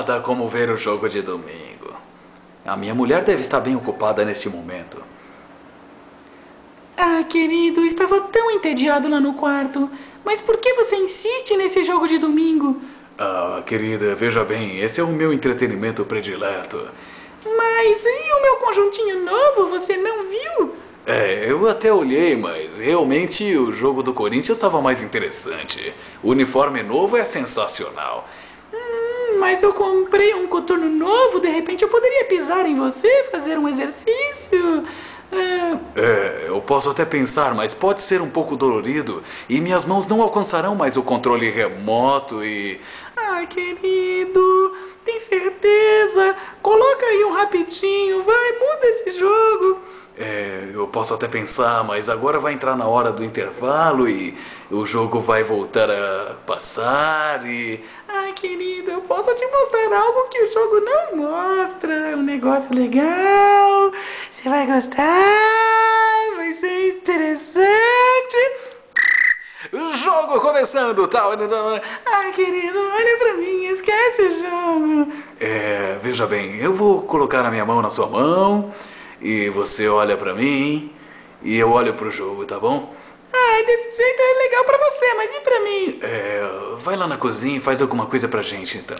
nada como ver o jogo de domingo. A minha mulher deve estar bem ocupada nesse momento. Ah, querido, estava tão entediado lá no quarto. Mas por que você insiste nesse jogo de domingo? Ah, querida, veja bem, esse é o meu entretenimento predileto. Mas e o meu conjuntinho novo, você não viu? É, eu até olhei, mas realmente o jogo do Corinthians estava mais interessante. O uniforme novo é sensacional. Mas eu comprei um coturno novo, de repente eu poderia pisar em você, fazer um exercício. É... é, eu posso até pensar, mas pode ser um pouco dolorido e minhas mãos não alcançarão mais o controle remoto e. Ai, querido, tem certeza? Coloca aí um rapidinho, vai, muda esse jogo. É, eu posso até pensar, mas agora vai entrar na hora do intervalo e o jogo vai voltar a passar e. Querido, eu posso te mostrar algo que o jogo não mostra. Um negócio legal. Você vai gostar, vai ser interessante. Jogo começando, tal. Ai, querido, olha pra mim, esquece o jogo. É, veja bem, eu vou colocar a minha mão na sua mão e você olha para mim e eu olho pro jogo, tá bom? Ah, desse jeito é legal para você, mas e para mim? É, vai lá na cozinha e faz alguma coisa pra gente então.